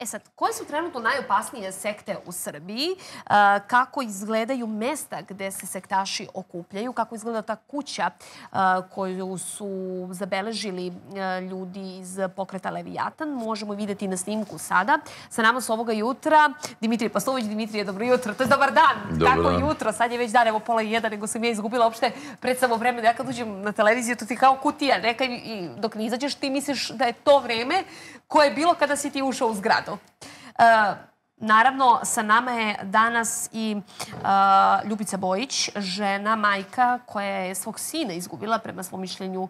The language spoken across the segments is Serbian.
E sad, koje su trenutno najopasnije sekte u Srbiji? E, kako izgledaju mesta gde se sektaši okupljaju? Kako izgleda ta kuća e, koju su zabeležili e, ljudi iz pokreta Leviatan? Možemo videti na snimku sada. Sa nama su ovoga jutra Dimitrije Pastović. Dimitrije, dobro jutro. To je dobar dan. Dobar Kako dan. jutro? Sad je već dan, evo pola i jedan, nego sam ja izgubila uopšte pred samo vreme. Ja kad uđem na televiziju, to ti kao kutija. Neka i dok ne izađeš, ti misliš da je to vreme koje je bilo kada si ti ušao u zgradu. E, naravno, sa nama je danas i e, Ljubica Bojić, žena, majka koja je svog sina izgubila prema svom mišljenju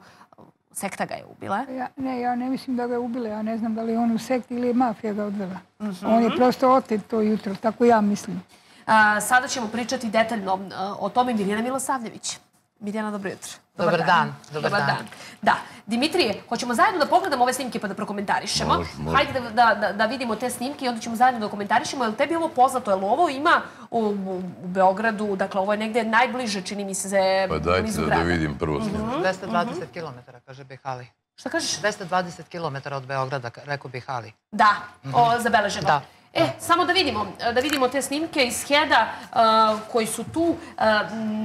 sekta ga je ubila. Ja, ne, ja ne mislim da ga je ubila. Ja ne znam da li je on u sekti ili je mafija ga odvela. On je prosto otet to jutro, tako ja mislim. A, sada ćemo pričati detaljno e, o tome Mirjana Milosavljević. Mirjana, dobro jutro. Dobar dan, dobar dan. Da. Dimitrije, hoćemo zajedno da pogledamo ove snimke pa da prokomentarišemo. Može, može. Hajde da, da, da, da vidimo te snimke i onda ćemo zajedno da komentarišemo. Je li tebi ovo poznato? Je li ovo ima u, Beogradu? Dakle, ovo je negde najbliže, čini mi se, Pa dajte da, da vidim prvo Mhm. snimak. 220 km, kaže Bihali. Šta kažeš? 220 km od Beograda, ka- rekao Bihali. Da, o, zabeleženo. Da. E, samo da vidimo, da vidimo te snimke iz Heda uh, koji su tu. Uh,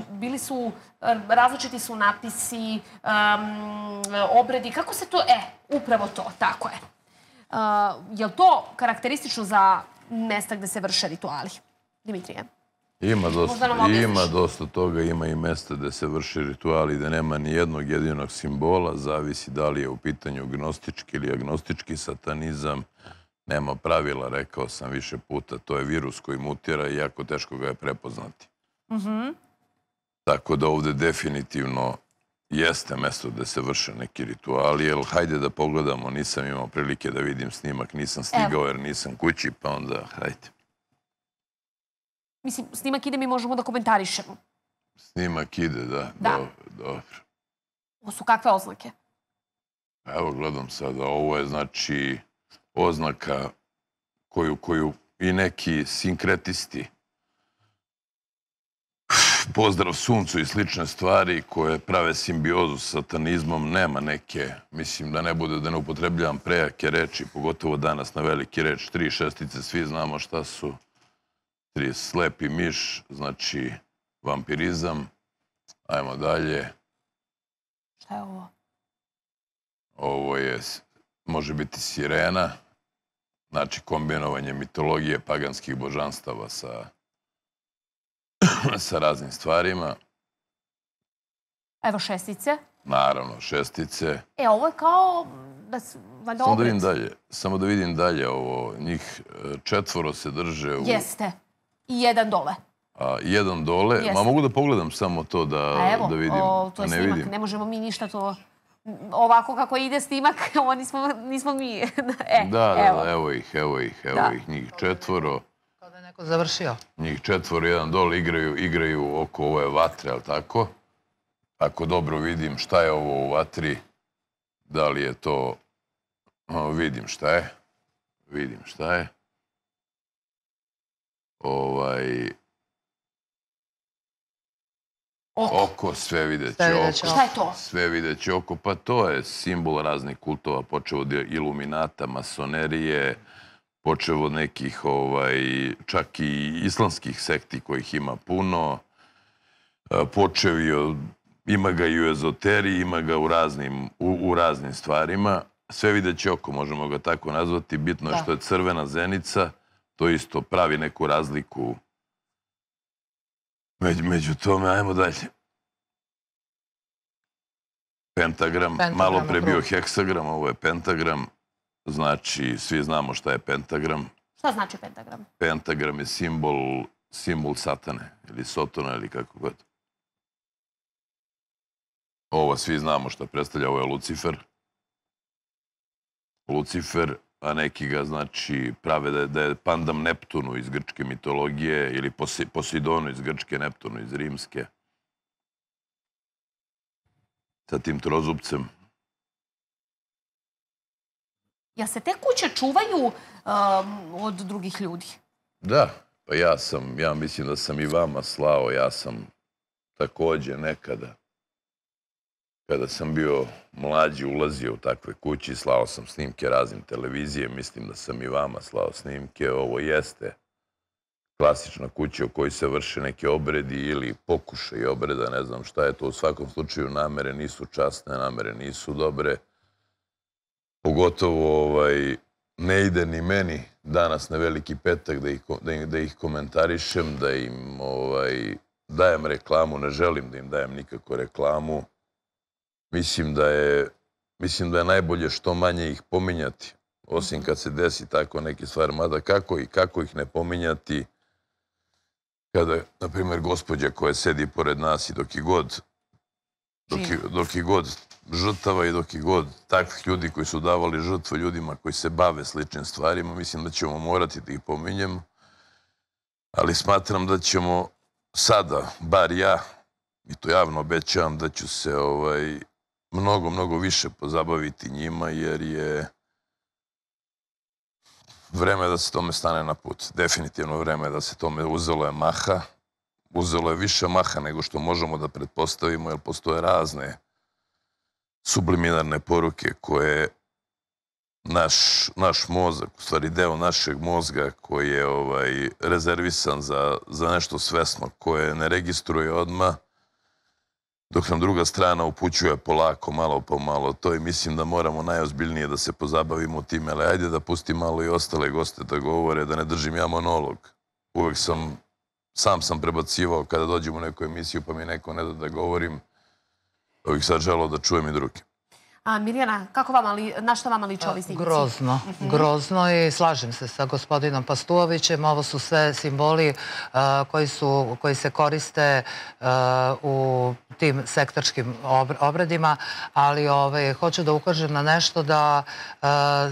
bili su, uh, različiti su napisi, um, obredi. Kako se to, e, upravo to, tako je. Uh, je li to karakteristično za mesta gde se vrše rituali? Dimitrije? Ima dosta, ima dosta toga, ima i mesta gde se vrše rituali, da nema ni jednog jedinog simbola, zavisi da li je u pitanju gnostički ili agnostički satanizam. Nema pravila, rekao sam više puta, to je virus koji mutira i jako teško ga je prepoznati. Tako da ovde definitivno jeste mesto gde se vrše neki rituali, jer hajde da pogledamo, nisam imao prilike da vidim snimak, nisam stigao jer nisam kući, pa onda hajde. Mislim, snimak ide, mi možemo da komentarišemo. Snimak ide, da. Da. Dobro, dobro. Ovo su kakve oznake? Evo gledam sada, ovo je znači oznaka koju, koju i neki sinkretisti pozdrav suncu i slične stvari koje prave simbiozu s satanizmom, nema neke, mislim da ne bude da ne upotrebljavam prejake reči, pogotovo danas na veliki reč, tri šestice, svi znamo šta su, tri slepi miš, znači vampirizam, ajmo dalje, Šta je ovo? Ovo je, može biti sirena, znači kombinovanje mitologije paganskih božanstava sa, sa raznim stvarima. Evo šestice. Naravno, šestice. E, ovo je kao da valjda Samo da vidim dalje. Samo da vidim dalje ovo. Njih e, četvoro se drže u... Jeste. I jedan dole. A, jedan dole. Jeste. Ma mogu da pogledam samo to da, A evo, da vidim. o, to je A ne snimak. vidim. Ne možemo mi ništa to... Ovako kako ide snimak, ovo nismo, nismo mi. e, Da, da, evo. da, evo ih, evo ih, evo Da. ih. Njih četvoro. Kao da je neko završio. njih četvor, jedan dol, igraju, igraju oko ove vatre, ali tako? Ako dobro vidim šta je ovo u vatri, da li je to... O, vidim šta je. Vidim šta je. Ovaj... Oko. Oko, sve videće Sve oko. Šta je to? Sve videće oko, pa to je simbol raznih kultova, počeo od iluminata, masonerije, počeo od nekih, ovaj, čak i islamskih sekti kojih ima puno, E, počeo i od, ima ga i u ezoteriji, ima ga u raznim, u, u raznim stvarima. Sve videće oko, možemo ga tako nazvati. Bitno je Da. što je crvena zenica, to isto pravi neku razliku među, među tome. Ajmo dalje. Pentagram, Pentagram malo pre bio heksagram, ovo je pentagram. Znači, svi znamo šta je pentagram. Šta znači pentagram? Pentagram je simbol, simbol satane ili sotona ili kako god. Ovo svi znamo šta predstavlja, ovo je Lucifer. Lucifer, a neki ga znači prave da je, da je pandam Neptunu iz grčke mitologije ili Posi- Poseidonu iz grčke, Neptunu iz rimske. Sa tim trozubcem. Ja se te kuće čuvaju um, od drugih ljudi? Da, pa ja sam, ja mislim da sam i vama slao, ja sam takođe nekada, kada sam bio mlađi ulazio u takve kući, slao sam snimke raznim televizije, mislim da sam i vama slao snimke. Ovo jeste klasična kuća u kojoj se vrše neke obredi ili pokušaj obreda, ne znam šta je to. U svakom slučaju namere nisu častne, namere nisu dobre. Pogotovo ovaj, ne ide ni meni danas na veliki petak da ih, da, da ih komentarišem, da im ovaj, dajem reklamu, ne želim da im dajem nikako reklamu. Mislim da je, mislim da je najbolje što manje ih pominjati, osim kad se desi tako neke stvari. Mada kako i kako ih ne pominjati, kada, na primjer, gospođa koja sedi pored nas i dok je god dok je, dok je god žrtava i dok je god takvih ljudi koji su davali žrtvu ljudima koji se bave sličnim stvarima, mislim da ćemo morati da ih pominjemo. Ali smatram da ćemo sada, bar ja, i to javno obećavam da ću se ovaj, mnogo, mnogo više pozabaviti njima, jer je vreme da se tome stane na put. Definitivno vreme da se tome uzelo je maha. Uzelo je više maha nego što možemo da pretpostavimo, jer postoje razne subliminarne poruke koje naš, naš mozak, u stvari deo našeg mozga koji je ovaj, rezervisan za, za nešto svesno, koje ne registruje odmah, dok nam druga strana upućuje polako, malo po malo to i mislim da moramo najozbiljnije da se pozabavimo time, ali ajde da pustim malo i ostale goste da govore, da ne držim ja monolog. Uvek sam, sam sam prebacivao kada dođem u neku emisiju pa mi neko ne da da govorim, uvijek sad želo da čujem i druge. A Mirjana, kako vama li, na što vama liče ovi snimci? Grozno, Mhm. grozno i slažem se sa gospodinom Pastuovićem. Ovo su sve simboli uh, koji, su, koji se koriste uh, u tim sektačkim obr- obredima, ali ovaj, hoću da ukažem na nešto da uh,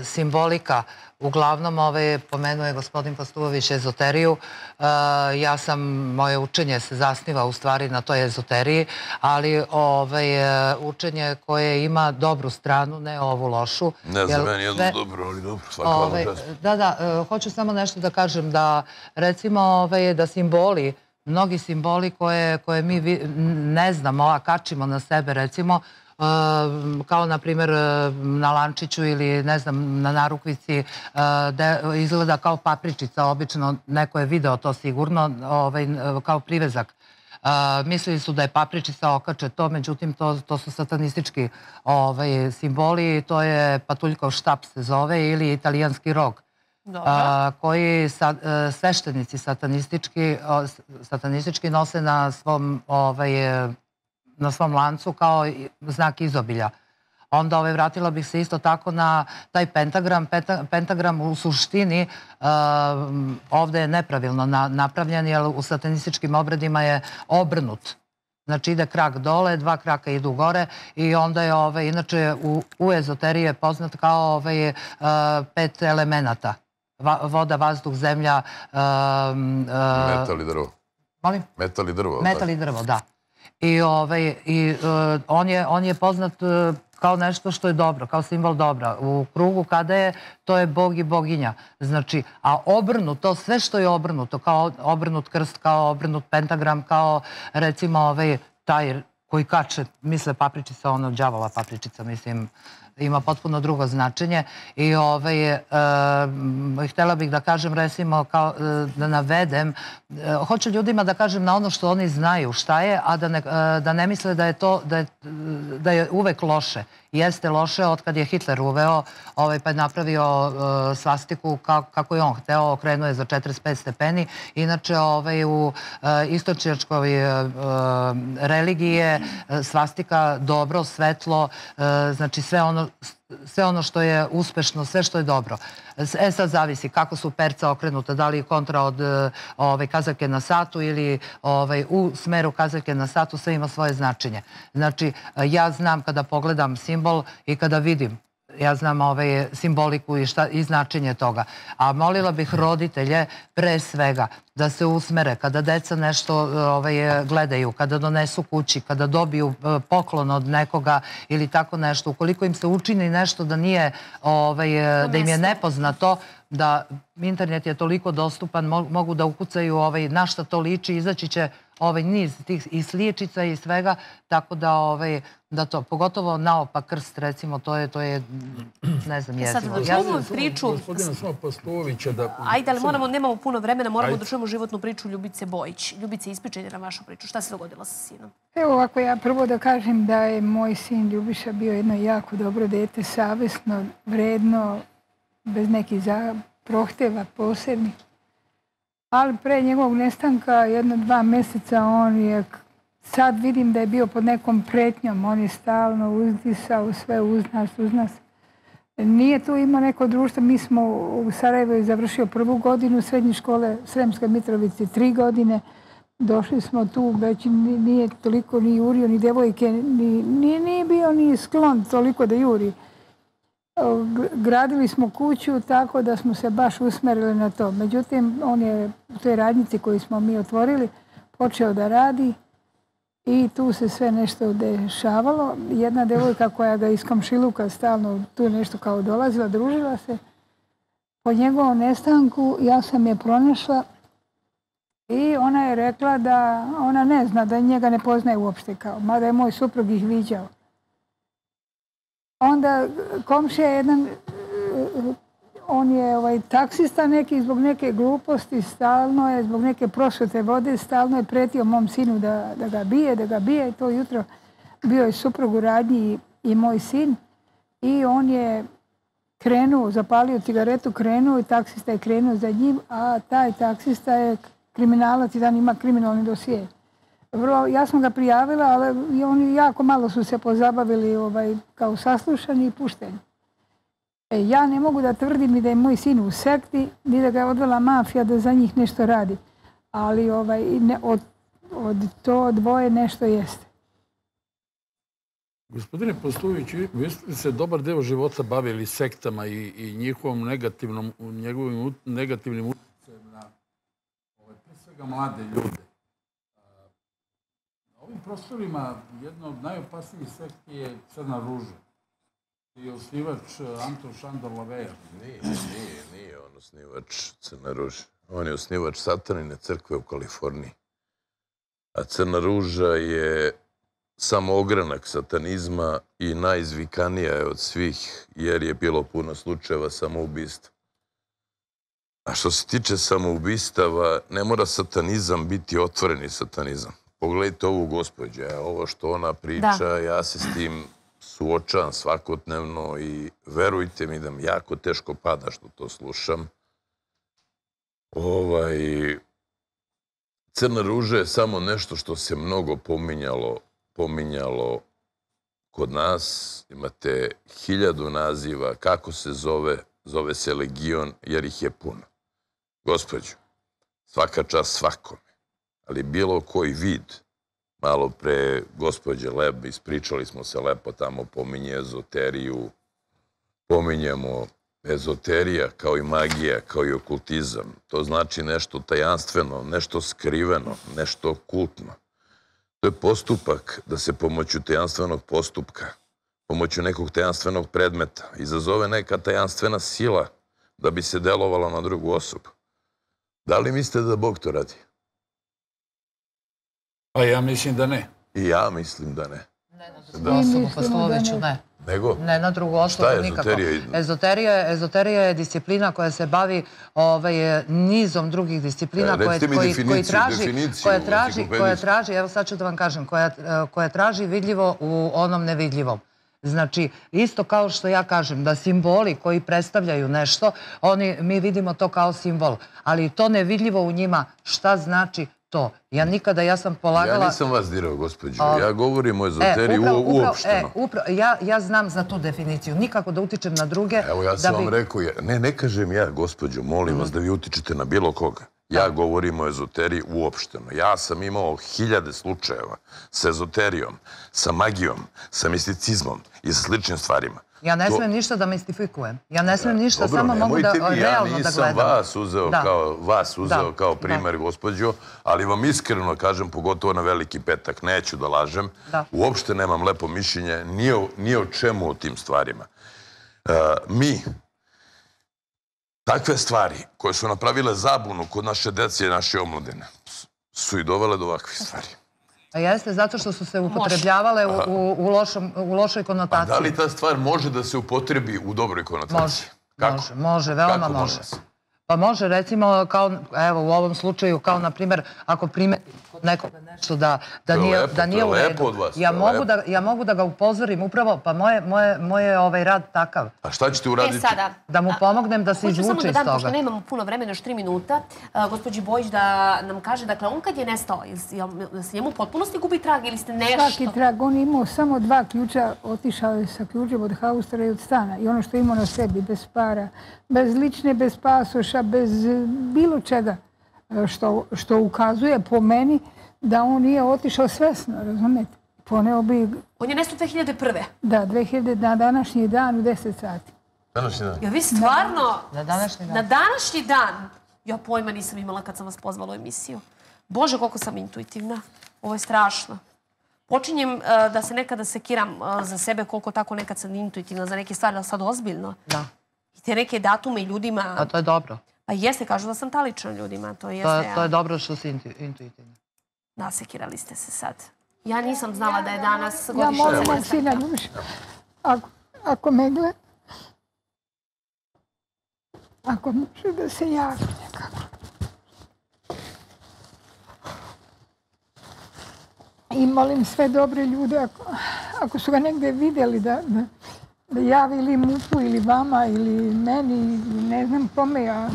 simbolika Uglavnom, ovaj, pomenuo je gospodin Pastuvović ezoteriju. Uh, ja sam, moje učenje se zasniva u stvari na toj ezoteriji, ali ovaj, uh, učenje koje ima dobru stranu, ne ovu lošu. Ne znam, meni jedno sve- dobro, ali dobro, svaka vam Ovaj, da, da, e, hoću samo nešto da kažem da recimo ovaj, da simboli, mnogi simboli koje, koje mi ne znamo, a kačimo na sebe recimo, e, kao na primjer e, na lančiću ili ne znam na narukvici e, da izgleda kao papričica obično neko je video to sigurno ovaj, kao privezak mislili su da je papričica okače to, međutim to, to su satanistički ovaj, simboli, to je patuljkov štap se zove ili italijanski rog. A, koji sa, sveštenici satanistički, satanistički nose na svom, ovaj, na svom lancu kao znak izobilja. Onda ovaj, vratila bih se isto tako na taj pentagram. Penta, pentagram u suštini um, ovde je nepravilno na, napravljen, jer u satanističkim obredima je obrnut. Znači ide krak dole, dva kraka idu gore i onda je, ovaj, inače, u, u ezoteriji je poznat kao ovaj, uh, pet elemenata. Va, voda, vazduh, zemlja, uh, Metal i drvo. molim? Metal i drvo. Metal i drvo, da. I, ovaj, i uh, on, je, on je poznat uh, kao nešto što je dobro, kao simbol dobra. U krugu kada je, to je bog i boginja. Znači, a obrnuto, sve što je obrnuto, kao obrnut krst, kao obrnut pentagram, kao recimo ovaj, taj koji kače, misle papričica, ono, đavola papričica, mislim, ima potpuno drugo značenje i ovaj, e, htela bih da kažem recimo kao, e, da navedem e, hoću ljudima da kažem na ono što oni znaju šta je a da ne, e, da ne misle da je to da je, da je uvek loše jeste loše od kad je Hitler uveo ovaj, pa je napravio e, svastiku ka, kako je on hteo okrenuo je za 45 stepeni. Inače ovaj, u e, istočnjačkoj e, e, religiji je e, svastika dobro, svetlo, znači sve ono, sve ono što je uspešno, sve što je dobro. E sad zavisi kako su perca okrenuta, da li je kontra od e, ovaj, kazake na satu ili u smeru kazake na satu, sve ima svoje značenje. Znači, e, ja znam kada pogledam simbol i kada vidim ja znam ovaj, simboliku i, šta, i značenje toga. A molila bih roditelje pre svega da se usmere kada deca nešto ovaj, gledaju, kada donesu kući, kada dobiju e, poklon od nekoga ili tako nešto. Ukoliko im se učini nešto da nije, ovaj, da im je nepoznato, da internet je toliko dostupan, mo- mogu da ukucaju ovaj, na šta to liči, izaći će ovaj niz tih i sličica i svega, tako da ovaj, da to, pogotovo naopak krst, recimo, to je, to je ne znam, E sad, jezivo. da Ja, čujemo priču... Gospodina samo Pastovića da... Ajde, ali moramo, nemamo puno vremena, moramo Ajde. da čujemo životnu priču Ljubice Bojić. Ljubice, ispričajte nam vašu priču. Šta se dogodilo sa sinom? Evo ovako, ja prvo da kažem da je moj sin Ljubiša bio jedno jako dobro dete, savjesno, vredno, bez nekih za prohteva posebnih. Ali pre njegovog nestanka, jedno dva mjeseca, on je, sad vidim da je bio pod nekom pretnjom, on je stalno uzdisao sve uz nas, uz nas. Nije tu imao neko društvo, mi smo u Sarajevu je završio prvu godinu srednje škole Sremskoj Mitrovici tri godine. Došli smo tu, već ni- nije toliko ni jurio, ni devojke, ni, nije, nije bio ni sklon toliko da juri. Gradili smo kuću tako da smo se baš usmerili na to. Međutim, on je u toj radnici koju smo mi otvorili počeo da radi i tu se sve nešto dešavalo. Jedna devojka koja ga iz komšiluka stalno tu nešto kao dolazila, družila se. Po njegovom nestanku ja sam je pronašla i ona je rekla da ona ne zna, da njega ne poznaje uopšte kao, mada je moj suprug ih viđao. Onda komšija jedan, on je ovaj, taksista neki zbog neke gluposti, stalno je, zbog neke prosvete vode, stalno je pretio mom sinu da, da ga bije, da ga bije. To jutro bio je suprug u radnji i, i moj sin. I on je krenuo, zapalio cigaretu, krenuo i taksista je krenuo za njim, a taj taksista je kriminalac i dan ima kriminalni dosije. Vrlo, ja sam ga prijavila, ali oni jako malo su se pozabavili ovaj, kao saslušani i pušteni. E, ja ne mogu da tvrdim ni da je moj sin u sekti, ni da ga je odvela mafija da za njih nešto radi. Ali ovaj, ne, od, od to dvoje nešto jeste. Gospodine Postović, vi ste se dobar deo života bavili sektama i, i njihovom negativnom, njegovim negativnim utjecajem na ovaj, pre svega mlade ljude. Na ovim prostorima jedna od najopasnijih sekti je Crna ruža. I osnivač eh, Anton Šandor Laveja. Nije, nije, nije on osnivač Crne ruže. On je osnivač satanine crkve u Kaliforniji. A Crna ruža je samo ogranak satanizma i najizvikanija je od svih, jer je bilo puno slučajeva samoubistva. A što se tiče samoubistava, ne mora satanizam biti otvoreni satanizam. Pogledajte ovu gospođu, ovo što ona priča, ja se s tim suočavam svakodnevno i verujte mi da mi jako teško pada što to slušam. Ovaj, Crna ruža je samo nešto što se mnogo pominjalo, pominjalo kod nas. Imate hiljadu naziva. Kako se zove? Zove se Legion, jer ih je puno. Gospodju, svaka čast svakome, ali bilo koji vid, malo pre gospođe Leb, ispričali smo se lepo tamo, pominje ezoteriju, pominjemo ezoterija kao i magija, kao i okultizam. To znači nešto tajanstveno, nešto skriveno, nešto okultno. To je postupak da se pomoću tajanstvenog postupka, pomoću nekog tajanstvenog predmeta, izazove neka tajanstvena sila da bi se delovala na drugu osobu. Da li mislite da Bog to radi? Pa ja mislim da ne. I ja mislim da ne. Ne na drugu osobu, da ne. ne. Nego, Ne na drugu osobu Šta je nikako. ezoterija? Ezoterija, je- ezoterija je disciplina koja se bavi ovaj, nizom drugih disciplina E, koje, recite mi koji, traži, koja traži, koja traži, evo sad ću da vam kažem, koja, eh, koja traži vidljivo u onom nevidljivom. Znači, isto kao što ja kažem, da simboli koji predstavljaju nešto, oni, mi vidimo to kao simbol, ali to nevidljivo u njima, šta znači to? Ja nikada, ja sam polagala... ja nisam vas dirao, gospođo. Ja govorim o ezoteriji upravo- u- upravo- uopšteno. E, upravo, ja, ja znam za tu definiciju. Nikako da utičem na druge. Evo, ja sam da vam bi- Mhm. rekao, ne, ne kažem ja, gospođo, molim vas da vi utičete na bilo koga. Ja govorim o ezoteriji uopšteno. Ja sam imao hiljade slučajeva sa ezoterijom, sa magijom, sa misticizmom i sa sličnim stvarima. Ja ne smijem ništa da mistifikujem. Ja ne smijem ništa, Dobro, samo mogu da nemojte mi, realno ja da nisam gledam. vas uzeo, Da. kao, vas uzeo Da, kao da. primer, gospođo, ali vam iskreno kažem, pogotovo na veliki petak, neću da lažem, Da. uopšte nemam lepo mišljenje nije, o- o čemu o tim stvarima. E, mi, takve stvari koje su napravile zabunu kod naše dece i naše omladine, su i dovele do ovakvih stvari. A jeste, zato što su se upotrebljavale u, u, u, lošom, u lošoj konotaciji. da li ta stvar može da se upotrebi u dobroj konotaciji? Može, Kako? može, može, veoma Kako, može. Pa može, recimo, kao, evo, u ovom slučaju, kao, na primjer, ako primetim kod nekoga nešto da, da To nije, lepo, da nije je u lepo redu. od vas, ja, mogu lepo. da, ja mogu da ga upozorim upravo, pa moje, moje, moje ovaj rad takav, A šta ćete E uraditi? sada, da mu pomognem da se Hoću samo izvuče da iz dam, toga. pošto nemamo puno vremena, još tri minuta, uh, gospođi Bojić da nam kaže, dakle, on kad je nestao, jel, se njemu potpunosti gubi trag ili ste nešto... Svaki trag, on je imao samo dva ključa, otišao je sa ključem od haustera i od stana. I ono što je imao na sebi, bez para, bez lične, bez pasoša, bez e, bilo čega, e, što, što ukazuje po meni da on nije otišao svesno, razumete? Poneo bi, On je nestao 2001. da, 2000 na današnji dan u 10 sati. Današnji dan. Jel vi stvarno... Na današnji dan. Na današnji dan... Ja pojma nisam imala kad sam vas pozvala u emisiju. Bože, koliko sam intuitivna. Ovo je strašno. Počinjem uh, da se nekada sekiram uh, za sebe koliko tako nekad sam intuitivna za neke stvari, ali sad ozbiljno. Da, I te neke datume i ljudima... a to je dobro. Pa jeste, kažu da sam talična ljudima. To jeste, To je, to je dobro što si intu, intuitivni. nasekirali ste se sad. Ja nisam znala da je danas Ja godišnja molim nestanka. mog sina Ljubiša, ako, ako me gleda, ako može da se javi nekako. I molim sve dobre ljude, ako, ako su ga negde vidjeli, da, da, da javi ili MUP-u ili vama ili meni, ne znam kome, ja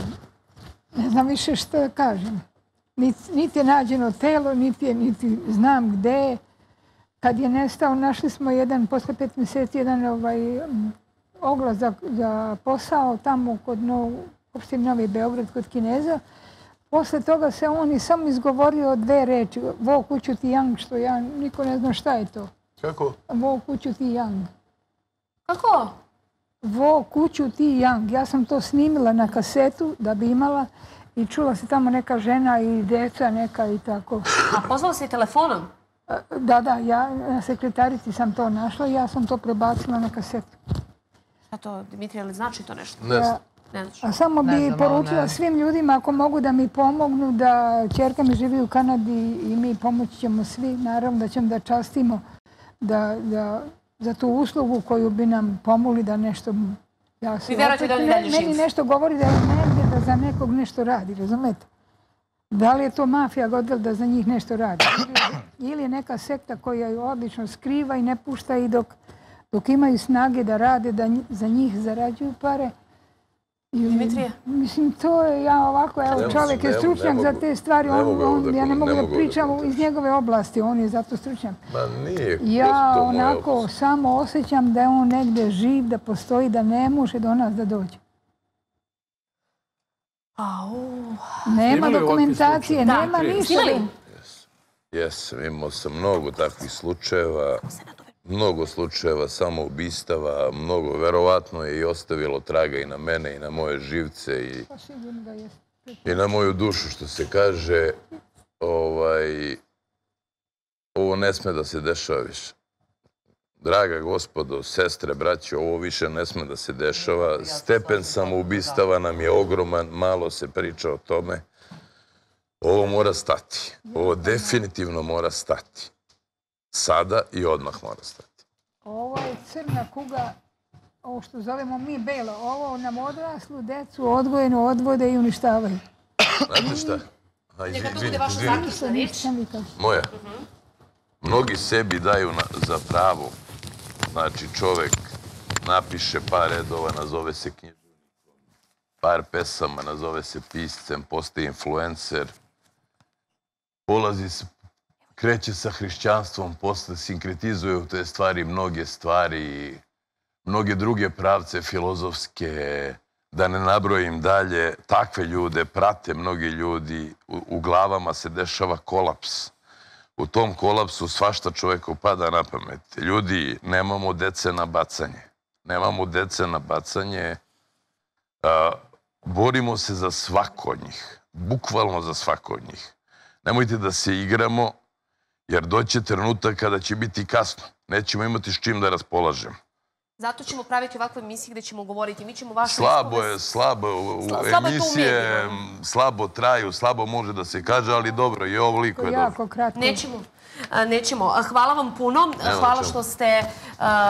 ne znam više što da kažem. Niti, je nađeno telo, niti, je, niti znam gde je. Kad je nestao, našli smo jedan, posle pet mjeseci, jedan ovaj, oglas za, za posao tamo kod no, opštine Novi Beograd, kod Kineza. Posle toga se on i samo izgovorio dve reči. Vo kuću ti yang, što ja, niko ne zna šta je to. Kako? Vo kuću ti yang. Kako? Vo kuću ti yang. Ja sam to snimila na kasetu da bi imala i čula se tamo neka žena i djeca neka i tako. A pozvao se i telefonom? Da, da, ja na sekretarici sam to našla i ja sam to prebacila na kasetu. Šta to, Dimitrije, ali znači to nešto? Ne znam. Ne znaš. A samo Ne bi znam, poručila ne. svim ljudima ako mogu da mi pomognu, da čerka mi živi u Kanadi i mi pomoći ćemo svi. Naravno da ćemo da častimo da, da, za tu uslugu koju bi nam pomogli da nešto... Ja se Vi verujete da on i ne- dalje Meni živ? nešto govori da je negdje da za nekog nešto radi, razumete? Da li je to mafija godel da za njih nešto radi? Ili- je neka sekta koja ju odlično skriva i ne pušta i dok, dok imaju snage da rade, da za njih zarađuju pare. Dimitrije? Mislim, to je ja ovako, evo, Ne čovjek je stručnjak za te stvari. ne On, mogu ovo on, da ja ne mogu da da pričam iz njegove oblasti, on je zato stručnjak. Ma nije. Ja to moja onako samo osjećam da je on negde živ, da postoji, da ne može do nas da dođe. Au. Nema dokumentacije, nema Da. ništa. Jesam, imao sam mnogo takvih slučajeva. Mnogo slučajeva samoubistava, mnogo, verovatno je i ostavilo traga i na mene i na moje živce i, Pa da i na moju dušu, što se kaže. Ovaj, ovo ne sme da se dešava više. Draga gospodo, sestre, braće, ovo više ne sme da se dešava. Stepen samoubistava nam je ogroman, malo se priča o tome. Ovo mora stati. Ovo definitivno mora stati. Sada i odmah mora stati. Ovo je crna kuga, ovo što zovemo mi belo. Ovo nam odraslu decu odgojeno odvode i uništavaju. Znate šta? A, Neka to bude vaša zaključna reč. Moja. Mnogi sebi daju na, za pravo. Znači, čovek napiše par redova, nazove se književnikom, par pesama, nazove se piscem, postaje influencer, polazi se, kreće sa hrišćanstvom, posle sinkretizuje u te stvari mnoge stvari, mnoge druge pravce filozofske, da ne nabrojim dalje, takve ljude prate mnogi ljudi, u, glavama se dešava kolaps. U tom kolapsu svašta čoveku pada na pamet. Ljudi, nemamo dece na bacanje. Nemamo dece na bacanje. Borimo se za svako od njih. Bukvalno za svako od njih. Nemojte da se igramo, jer doće trenutak kada će biti kasno. Nećemo imati s čim da raspolažemo. Zato ćemo praviti ovakve emisije gde ćemo govoriti. Mi ćemo Slabo je, slabo u slabo emisije, slabo traju, slabo može da se kaže, ali dobro, i ovoliko je dobro. Kratko. Nećemo. Nećemo. A, Hvala vam puno. Hvala što ste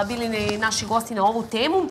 bili naši gosti na ovu temu.